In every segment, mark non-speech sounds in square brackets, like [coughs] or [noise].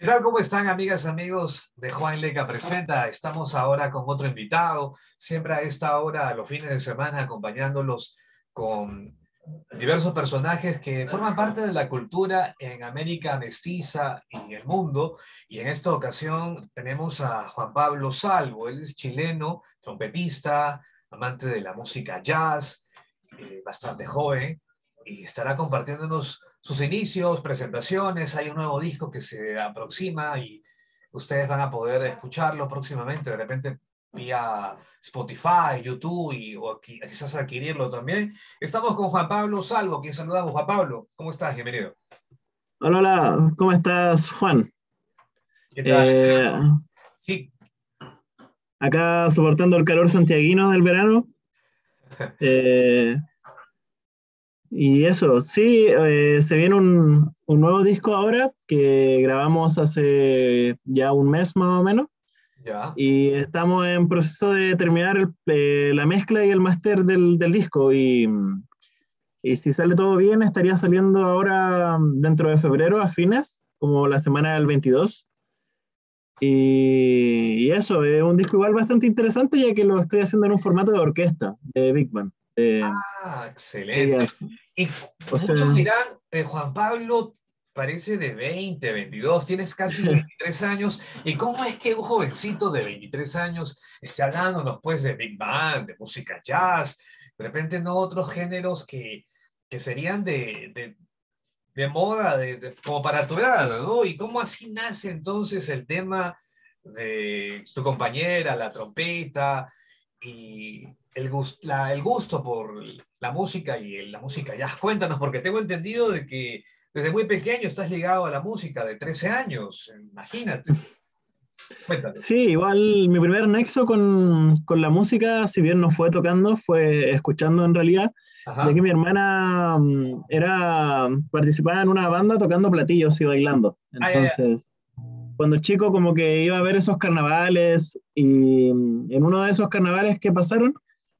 ¿Qué tal? ¿Cómo están, amigas, amigos de Juan Leca Presenta? Estamos ahora con otro invitado, siempre a esta hora, a los fines de semana, acompañándolos con diversos personajes que forman parte de la cultura en América mestiza y el mundo. Y en esta ocasión tenemos a Juan Pablo Salvo. Él es chileno, trompetista, amante de la música jazz, eh, bastante joven, y estará compartiéndonos sus inicios, presentaciones, hay un nuevo disco que se aproxima y ustedes van a poder escucharlo próximamente, de repente vía Spotify, YouTube y, o quizás adquirirlo también. Estamos con Juan Pablo Salvo, quien saludamos. Juan Pablo, ¿cómo estás? Bienvenido. Hola, hola, ¿cómo estás, Juan? ¿Qué tal? Eh, sí. Acá soportando el calor santiaguino del verano. [laughs] Eh, y eso, sí, eh, se viene un, un, nuevo disco ahora que grabamos hace ya un mes más o menos. Ya. Y estamos en proceso de terminar eh, la mezcla y el máster del, del, disco. Y, y, si sale todo bien, estaría saliendo ahora dentro de febrero a fines, como la semana del 22. Y, y eso, es un disco igual bastante interesante ya que lo estoy haciendo en un formato de orquesta, de Big Band. Eh, ah, excelente. Y muchos dirán, eh, Juan Pablo parece de 20, 22, tienes casi [laughs] 23 años. ¿Y cómo es que un jovencito de 23 años esté hablándonos pues de Big Band, de música jazz, de repente no otros géneros que, que serían de, de, de moda, de, como para tu edad, ¿no? ¿Y cómo así nace entonces el tema de tu compañera, la trompeta, y el, la, el gusto por la música y la música ya Cuéntanos, porque tengo entendido de que desde muy pequeño estás ligado a la música, de 13 años, imagínate. Cuéntanos. Sí, igual mi primer nexo con, con, la música, si bien no fue tocando, fue escuchando en realidad, Ajá. que mi hermana mm, era participaba en una banda tocando platillos y bailando. Entonces, cuando chico como que iba a ver esos carnavales y mm, en uno de esos carnavales que pasaron,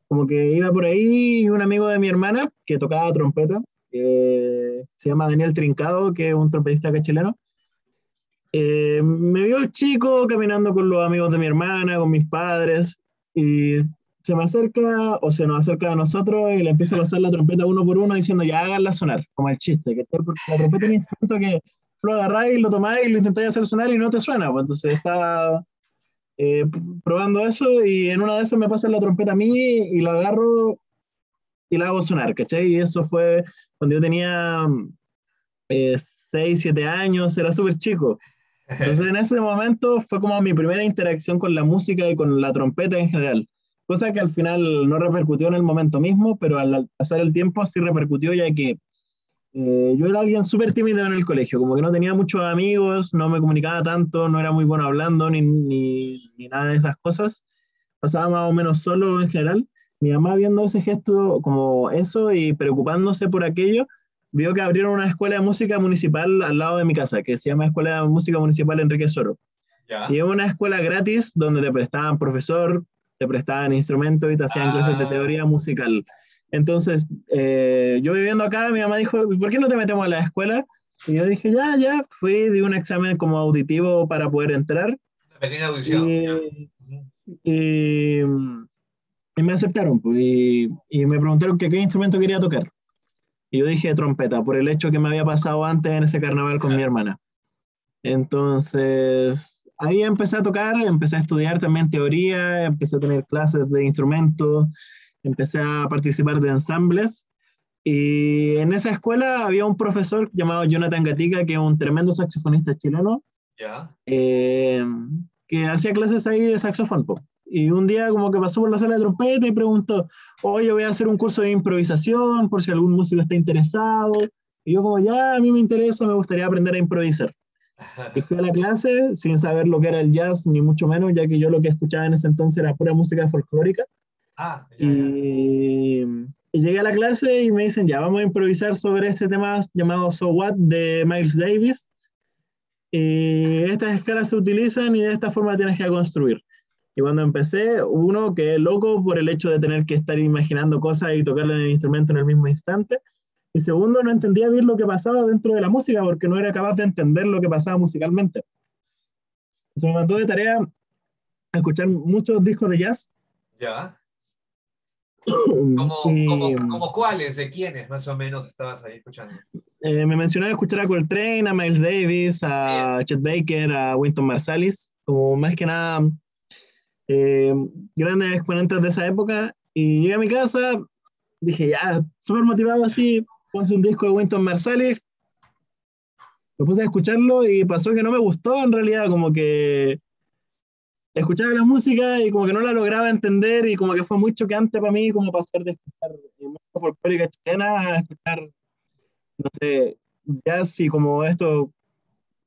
como que iba por ahí un amigo de mi hermana que tocaba trompeta, que se llama Daniel Trincado, que es un trompetista acá chileno. Eh, me vio el chico caminando con los amigos de mi hermana, con mis padres, y se me acerca o se nos acerca a nosotros y le empieza a pasar la trompeta uno por uno diciendo ya háganla sonar, como el chiste, que la trompeta es un instrumento que lo agarráis, lo tomáis lo intentáis hacer sonar y no te suena, pues entonces estaba eh, probando eso y en una de esas me pasa la trompeta a mí y la agarro y la hago sonar, ¿cachai? Y eso fue cuando yo tenía 6, eh, 7 años, era súper chico. Entonces en ese momento fue como mi primera interacción con la música y con la trompeta en general. Cosa que al final no repercutió en el momento mismo, pero al pasar el tiempo sí repercutió ya que eh, yo era alguien súper tímido en el colegio, como que no tenía muchos amigos, no me comunicaba tanto, no era muy bueno hablando ni, ni, ni, nada de esas cosas. Pasaba más o menos solo en general. Mi mamá viendo ese gesto como eso y preocupándose por aquello, vio que abrieron una escuela de música municipal al lado de mi casa, que se llama Escuela de Música Municipal Enrique Soro. Y es una escuela gratis donde te prestaban profesor, te prestaban instrumentos y te hacían ah. clases de teoría musical. Entonces, eh, yo viviendo acá, mi mamá dijo, ¿por qué no te metemos a la escuela? Y yo dije, ya, ya, fui, di un examen como auditivo para poder entrar. Una pequeña audición. Y, y, y me aceptaron, pues, y, y, me preguntaron que qué instrumento quería tocar. Y yo dije trompeta, por el hecho que me había pasado antes en ese carnaval con mi hermana. Entonces, ahí empecé a tocar, empecé a estudiar también teoría, empecé a tener clases de instrumentos empecé a participar de ensambles y en esa escuela había un profesor llamado Jonathan Gatica, que es un tremendo saxofonista chileno, yeah. eh, que hacía clases ahí de saxofón. Po. Y un día como que pasó por la sala de trompeta y preguntó, oye, voy a hacer un curso de improvisación por si algún músico está interesado. Y yo como, ya, a mí me interesa, me gustaría aprender a improvisar. [laughs] Y fui a la clase sin saber lo que era el jazz, ni mucho menos, ya que yo lo que escuchaba en ese entonces era pura música folclórica. Ah, ya, y, y, llegué a la clase y me dicen, ya, vamos a improvisar sobre este tema llamado So What de Miles Davis. Y estas escalas se utilizan y de esta forma tienes que construir. Y cuando empecé, uno que loco por el hecho de tener que estar imaginando cosas y tocarle en el instrumento en el mismo instante. Y segundo, no entendía bien lo que pasaba dentro de la música porque no era capaz de entender lo que pasaba musicalmente. se me mandó de tarea escuchar muchos discos de jazz. Ya. ¿Como, [coughs] cuáles? ¿De quiénes más o menos estabas ahí escuchando? Eh, me mencionaba escuchar a Coltrane, a Miles Davis, a Chet Baker, a Winton Marsalis, como más que nada eh, grandes exponentes de esa época. Y llegué a mi casa, dije, ya, súper motivado así, puse un disco de Winton Marsalis, me puse a escucharlo y pasó que no me gustó en realidad, como que escuchaba la música y como que no la lograba entender y como que fue muy chocante para mí como pasar de escuchar música folclórica chilena a escuchar, no sé, jazz y como estos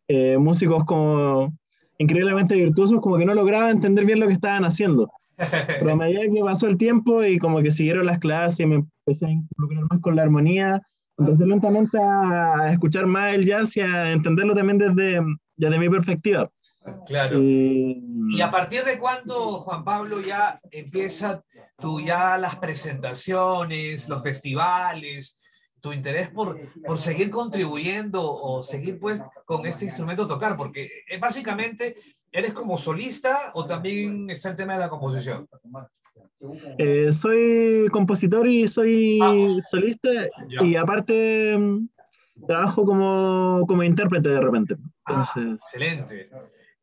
eh, músicos como increíblemente virtuosos, como que no lograba entender bien lo que estaban haciendo. [laughs] Pero a medida que pasó el tiempo y como que siguieron las clases y me empecé a involucrar más con la armonía, empecé lentamente a escuchar más el jazz y a entenderlo también desde, desde mi perspectiva. Claro. ¿Y a partir de cuándo, Juan Pablo, ya empieza tú ya las presentaciones, los festivales, tu interés por, por seguir contribuyendo o seguir pues con este instrumento tocar? Porque eh, básicamente, ¿eres como solista o también está el tema de la composición? Eh, soy compositor y soy solista y aparte mm, trabajo como, como intérprete de repente. Ah, excelente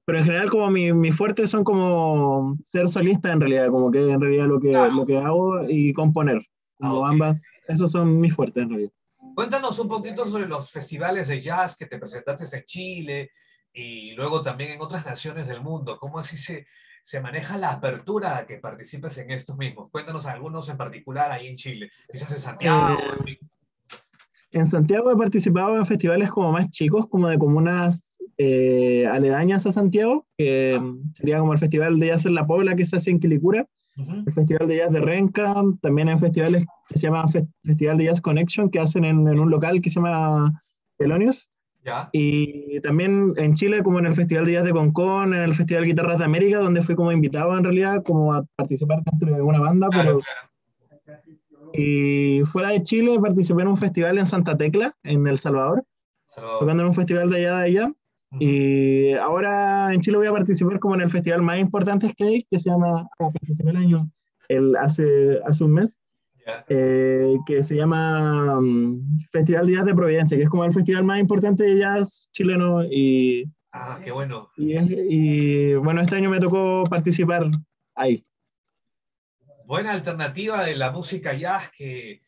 pero en general como mi, mi fuerte son como ser solista en realidad, como que en realidad lo que, lo que hago y componer. Como ah, ambas, esos son mis fuertes en realidad. Cuéntanos un poquito sobre los festivales de jazz que te presentaste en Chile y luego también en otras naciones del mundo. ¿Cómo así se, se maneja la apertura a que participes en estos mismos? Cuéntanos algunos en particular ahí en Chile, quizás en Santiago. Eh, en Santiago he participado en festivales como más chicos, como de comunas eh, aledañas a Santiago, que ah. sería como el Festival de Jazz en La Pobla que se hace en Quilicura, el Festival de Jazz de Renca, también hay festivales que se llama Festival de Jazz Connection, que hacen en, un local que se llama Telonius. Y también en Chile, como en el Festival de Jazz de Concón, en el Festival de Guitarras de América, donde fui como invitado en realidad, como a participar dentro de alguna banda. pero... Y fuera de Chile participé en un festival en Santa Tecla, en El Salvador, tocando en un festival de allá de allá. Y ahora en Chile voy a participar como en el festival más importante que hay, que se llama, ah, participé el año, el, hace, hace un mes, eh, que se llama mm, Festival de Jazz de Providencia, que es como el festival más importante de jazz chileno. Y, ah, qué bueno. Y, y bueno, este año me tocó participar ahí. Buena alternativa de la música jazz que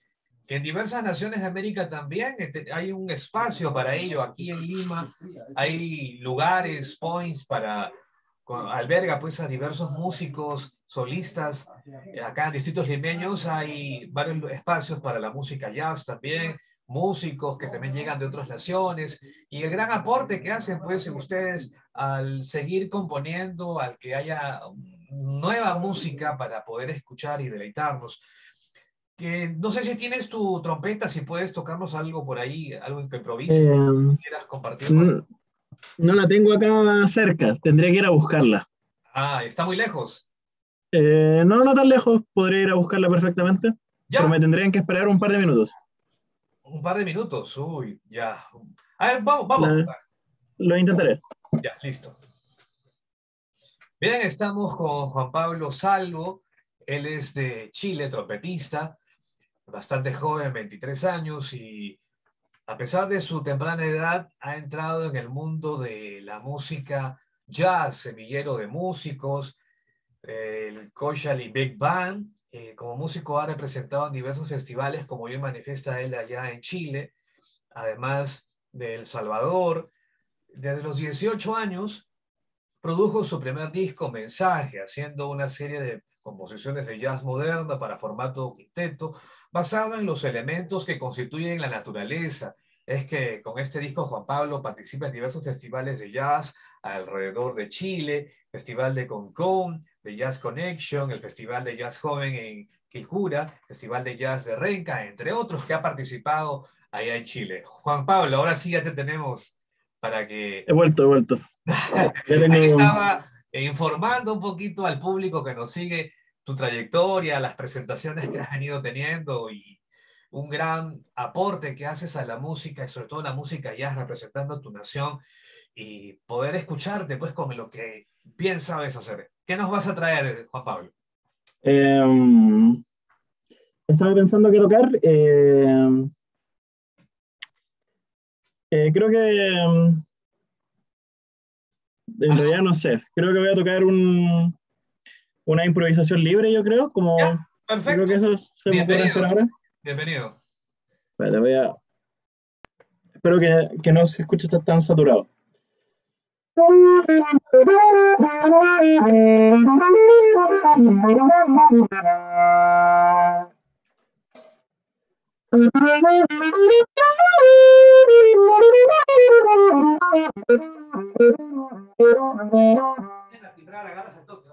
en diversas naciones de América también este, hay un espacio para ello. Aquí en Lima hay lugares, points para alberga pues a diversos músicos, solistas. Acá en distritos limeños hay varios espacios para la música jazz también, músicos que también llegan de otras naciones y el gran aporte que hacen pues ustedes al seguir componiendo, al que haya nueva música para poder escuchar y deleitarnos no sé si tienes tu trompeta, si puedes tocarnos algo por ahí, algo que improvises, eh, quieras compartir. No, la tengo acá cerca, tendría que ir a buscarla. Ah, ¿está muy lejos? Eh, no, no tan lejos, podría ir a buscarla perfectamente. ¿Ya? Pero me tendrían que esperar un par de minutos. Un par de minutos, uy, ya. A ver, vamos, vamos. lo intentaré. Ya, listo. Bien, estamos con Juan Pablo Salvo. Él es de Chile, trompetista bastante joven, 23 años, y a pesar de su temprana edad, ha entrado en el mundo de la música jazz, semillero de músicos, el Koshali Big Band. Eh, como músico ha representado en diversos festivales, como bien manifiesta él allá en Chile, además de El Salvador. Desde los 18 años produjo su primer disco, Mensaje, haciendo una serie de composiciones de jazz moderno para formato quinteto, basado en los elementos que constituyen la naturaleza. Es que con este disco Juan Pablo participa en diversos festivales de jazz alrededor de Chile, Festival de Concón, de Jazz Connection, el Festival de Jazz Joven en Quilcura, Festival de Jazz de Renca, entre otros que ha participado allá en Chile. Juan Pablo, ahora sí ya te tenemos para que... He vuelto, he vuelto. [laughs] Ahí estaba informando un poquito al público que nos sigue tu trayectoria, las presentaciones que has venido teniendo y un gran aporte que haces a la música y sobre todo la música jazz representando a tu nación y poder escucharte pues con lo que bien sabes hacer. ¿Qué nos vas a traer, Juan Pablo? Em, estaba pensando qué tocar. Em, eh, creo que em, en realidad no sé. Creo que voy a tocar un, una improvisación libre, yo creo, como perfecto. creo que eso se me puede hacer ahora. Bienvenido. voy a... Espero que, que no se escuche tan saturado.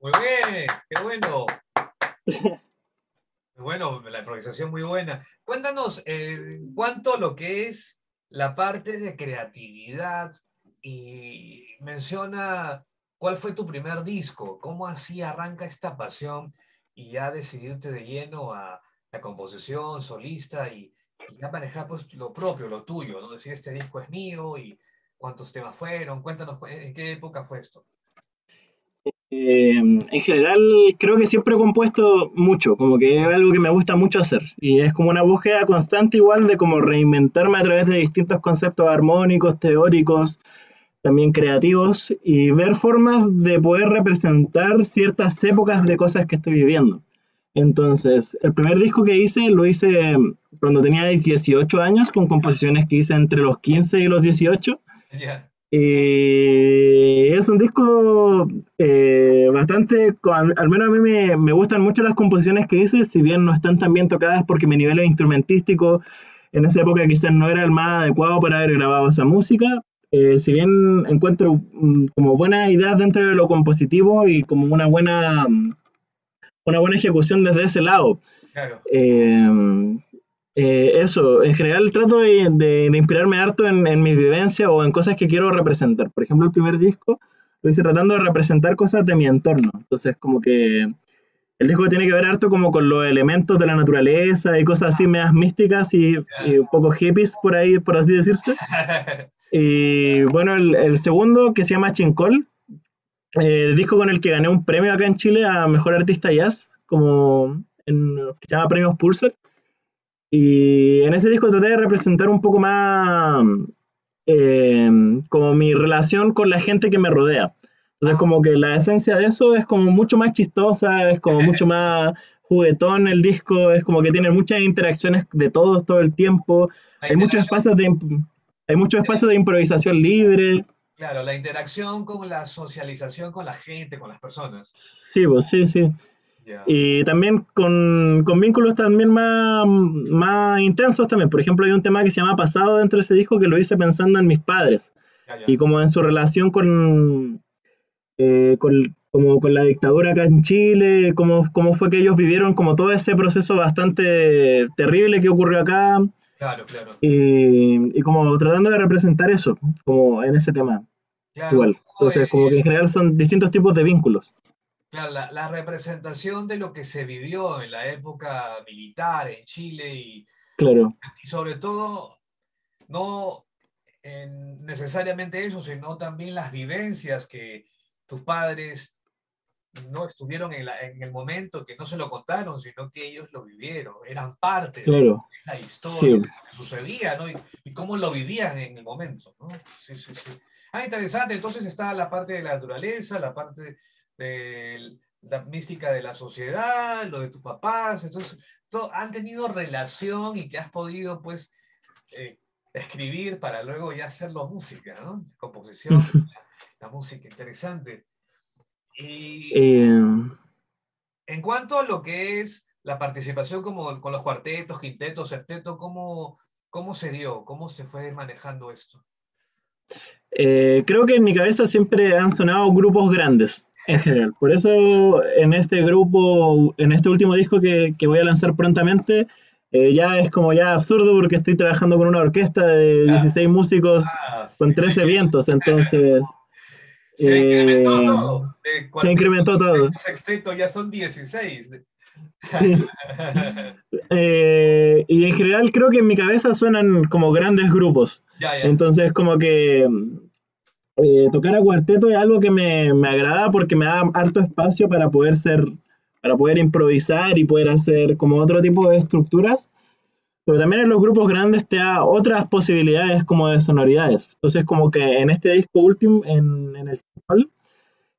Muy bien, qué bueno. Bueno, la improvisación muy buena. Cuéntanos, eh, ¿cuánto lo que es la parte de creatividad y menciona cuál fue tu primer disco, cómo así arranca esta pasión y ya decidirte de lleno a la composición solista y, ya manejar pues lo propio, lo tuyo, ¿no? Decir, este disco es mío y cuántos temas fueron, cuéntanos en qué época fue esto. Eh, en general, creo que siempre he compuesto mucho, como que es algo que me gusta mucho hacer. Y es como una búsqueda constante igual de como reinventarme a través de distintos conceptos armónicos, teóricos, también creativos, y ver formas de poder representar ciertas épocas de cosas que estoy viviendo. Entonces, el primer disco que hice lo hice cuando tenía 18 años, con composiciones que hice entre los 15 y los 18. Y es un disco eh, bastante, al, menos a mí me, gustan mucho las composiciones que hice, si bien no están tan bien tocadas porque mi nivel instrumentístico en esa época quizás no era el más adecuado para haber grabado esa música. Eh, si bien encuentro mm, como buenas ideas dentro de lo compositivo y como una buena, una buena ejecución desde ese lado. Claro. Eh, eh, eso, en general trato de, inspirarme harto en, en mis vivencias o en cosas que quiero representar. Por ejemplo, el primer disco lo hice tratando de representar cosas de mi entorno. Entonces, como que el disco tiene que ver harto como con los elementos de la naturaleza y cosas así medias místicas y, un poco hippies por ahí, por así decirse. [laughs] Y bueno, el, segundo que se llama Chincol, el disco con el que gané un premio acá en Chile a Mejor Artista Jazz, como en, que se llama Premios Pulsar. Y en ese disco traté de representar un poco más eh, como mi relación con la gente que me rodea. Entonces, como que la esencia de eso es como mucho más chistosa, es como mucho [laughs] más juguetón el disco, es como que tiene muchas interacciones de todos todo el tiempo. Hay muchos espacios de hay muchos espacios de improvisación libre. Claro, la interacción con la socialización con la gente, con las personas. Sí, pues sí, sí. Y también con, con, vínculos también más, más intensos también. Por ejemplo, hay un tema que se llama Pasado dentro de ese disco que lo hice pensando en mis padres. Y como en su relación con, eh, con, como con la dictadura acá en Chile, cómo, cómo fue que ellos vivieron como todo ese proceso bastante terrible que ocurrió acá. Claro, claro. Y, y como tratando de representar eso, como en ese tema. Igual. Entonces, como que en general son distintos tipos de vínculos. Claro, la, la, representación de lo que se vivió en la época militar en Chile y, claro. y sobre todo, no necesariamente eso, sino también las vivencias que tus padres no estuvieron en, el momento, que no se lo contaron, sino que ellos lo vivieron, eran parte de la historia, que sucedía, ¿no? Y, cómo lo vivían en el momento, ¿no? Sí, sí, sí. Ah, interesante, entonces está la parte de la naturaleza, la parte de la mística de la sociedad, lo de tus papás, entonces han tenido relación y que has podido, pues, eh, escribir para luego ya hacerlo música, ¿no? Composición, la, música, interesante. Y eh, en cuanto a lo que es la participación como, con los cuartetos, quintetos, septeto, ¿cómo, ¿cómo se dio? ¿Cómo se fue manejando esto? Eh, creo que en mi cabeza siempre han sonado grupos grandes en general. Por eso en este grupo, en este último disco que, que voy a lanzar prontamente, eh, ya es como ya absurdo porque estoy trabajando con una orquesta de 16 músicos ah, con 13 vientos, entonces... Se incrementó eh, todo. se incrementó todo. Sexteto ya son 16. [laughs] Eh, y en general creo que en mi cabeza suenan como grandes grupos. Entonces como que tocar a cuarteto es algo que me, me, agrada porque me da harto espacio para poder ser para poder improvisar y poder hacer como otro tipo de estructuras, pero también en los grupos grandes te da otras posibilidades como de sonoridades. Entonces como que en este disco último, en, en el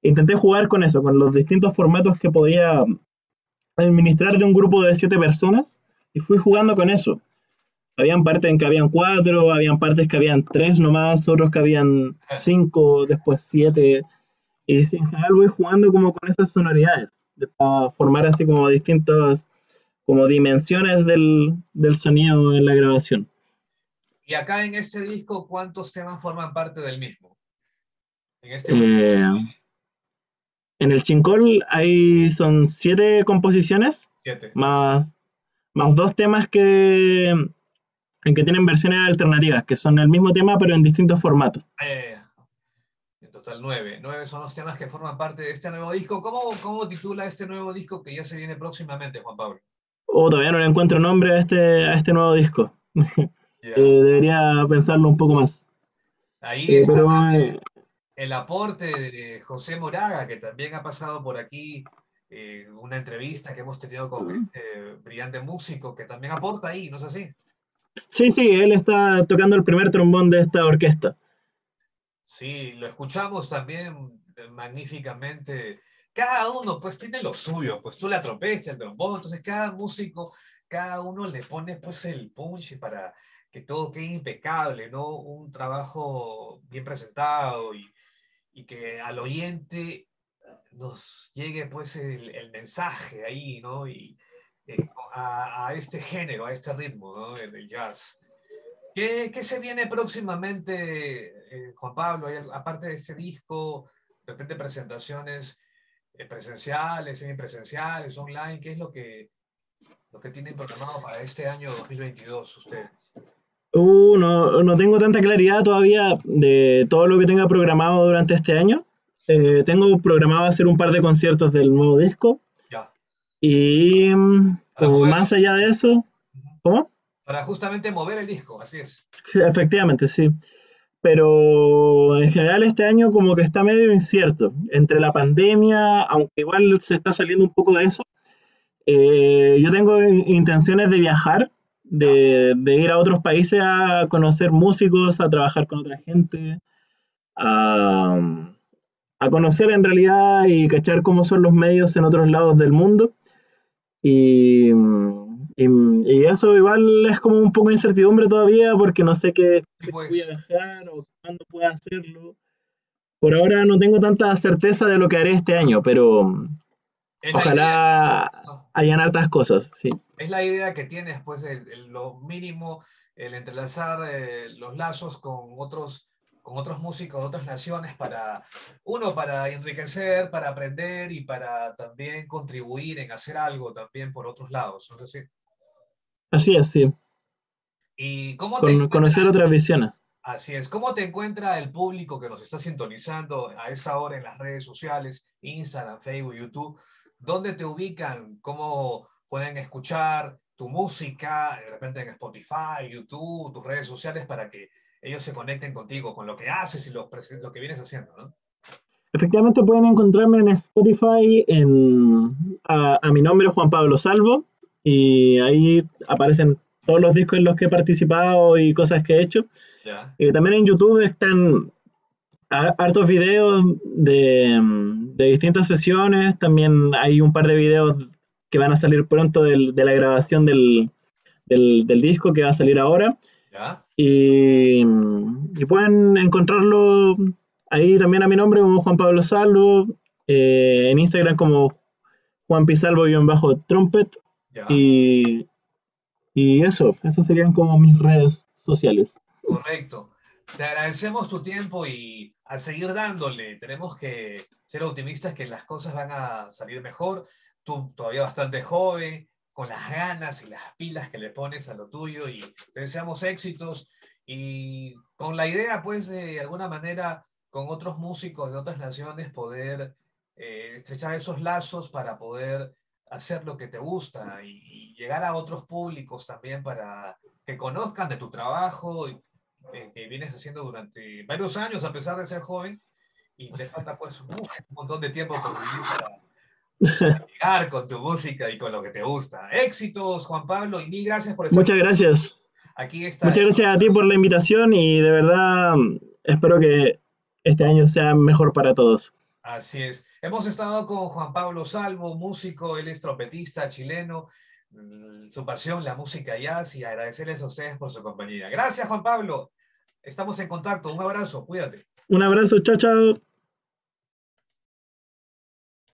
intenté jugar con eso, con los distintos formatos que podía administrar de un grupo de siete personas y fui jugando con eso. Habían partes en que habían cuatro, habían partes que habían tres nomás, otros que habían cinco, después siete. Y en general voy jugando como con esas sonoridades para formar así como distintas como dimensiones del, del, sonido en la grabación. Y acá en este disco, ¿cuántos temas forman parte del mismo? En, este eh, en el Chincol hay, son siete composiciones, siete. Más, más dos temas que, en que tienen versiones alternativas, que son el mismo tema pero en distintos formatos. Eh, total nueve. Nueve son los temas que forman parte de este nuevo disco. ¿Cómo, cómo titula este nuevo disco que ya se viene próximamente, Juan Pablo? Oh, todavía no le encuentro nombre a este, a este nuevo disco. [laughs] Eh, debería pensarlo un poco más. Ahí eh, está eh, el aporte de José Moraga, que también ha pasado por aquí una entrevista que hemos tenido con este brillante músico, que también aporta ahí, ¿no es así? Sí, sí, él está tocando el primer trombón de esta orquesta. Sí, lo escuchamos también magníficamente. Cada uno pues tiene lo suyo, pues tú la trompeta, el trombón, entonces cada músico, cada uno le pone pues el punch para que todo quede impecable, ¿no? Un trabajo bien presentado y, que al oyente nos llegue pues el, mensaje ahí, ¿no? Y eh, a, este género, a este ritmo, ¿no? del jazz. ¿Qué, ¿Qué, se viene próximamente, eh, Juan Pablo? aparte de este disco, de repente presentaciones presenciales, semipresenciales, online, ¿qué es lo que, lo que tienen programado para este año 2022 ustedes? Uh, no, no, tengo tanta claridad todavía de todo lo que tenga programado durante este año. Eh, tengo programado hacer un par de conciertos del nuevo disco. Ya. Y mm, más allá de eso, ¿cómo? Para justamente mover el disco, así es. efectivamente, sí. Pero en general este año como que está medio incierto. Entre la pandemia, aunque igual se está saliendo un poco de eso, eh, yo tengo intenciones de viajar, de, ir a otros países a conocer músicos, a trabajar con otra gente, a, a conocer en realidad y cachar cómo son los medios en otros lados del mundo. Y y, eso igual es como un poco de incertidumbre todavía porque no sé qué, voy a dejar o cuándo pueda hacerlo. Por ahora no tengo tanta certeza de lo que haré este año, pero ojalá hayan hartas cosas, sí. Es la idea que tienes, pues, lo mínimo, el entrelazar eh, los lazos con otros con otros músicos de otras naciones para, uno, para enriquecer, para aprender y para también contribuir en hacer algo también por otros lados, ¿no sé Así es, sí. ¿Y cómo te conocer otras visiones. Así es. ¿Cómo te encuentra el público que nos está sintonizando a esta hora en las redes sociales, Instagram, Facebook, YouTube? ¿Dónde te ubican? ¿Cómo pueden escuchar tu música, de repente en Spotify, YouTube, tus redes sociales, para que ellos se conecten contigo, con lo que haces y lo, lo que vienes haciendo, ¿no? Efectivamente pueden encontrarme en Spotify en, a, mi nombre Juan Pablo Salvo y ahí aparecen todos los discos en los que he participado y cosas que he hecho. Y también en YouTube están hartos videos de, de, distintas sesiones, también hay un par de videos que van a salir pronto del, de la grabación del, del, del, disco que va a salir ahora. Y, y, pueden encontrarlo ahí también a mi nombre como Juan Pablo Salvo, eh, en Instagram como Juan Y, y eso, esas serían como mis redes sociales. Correcto. Te agradecemos tu tiempo y a seguir dándole. Tenemos que ser optimistas que las cosas van a salir mejor. Tú todavía bastante joven, con las ganas y las pilas que le pones a lo tuyo y te deseamos éxitos y con la idea, pues, de alguna manera, con otros músicos de otras naciones, poder eh, estrechar esos lazos para poder hacer lo que te gusta y, llegar a otros públicos también para que conozcan de tu trabajo eh, que vienes haciendo durante varios años, a pesar de ser joven, y te falta pues un montón de tiempo por vivir para [laughs] llegar con tu música y con lo que te gusta. Éxitos, Juan Pablo, y mil gracias por estar. Muchas gracias. Aquí está. Muchas gracias a ti por la invitación y de verdad espero que este año sea mejor para todos. Así es. Hemos estado con Juan Pablo Salvo, músico, él es trompetista chileno, mm, su pasión, la música jazz, y agradecerles a ustedes por su compañía. Gracias, Juan Pablo. Estamos en contacto. Un abrazo, cuídate. Un abrazo, chao, chao.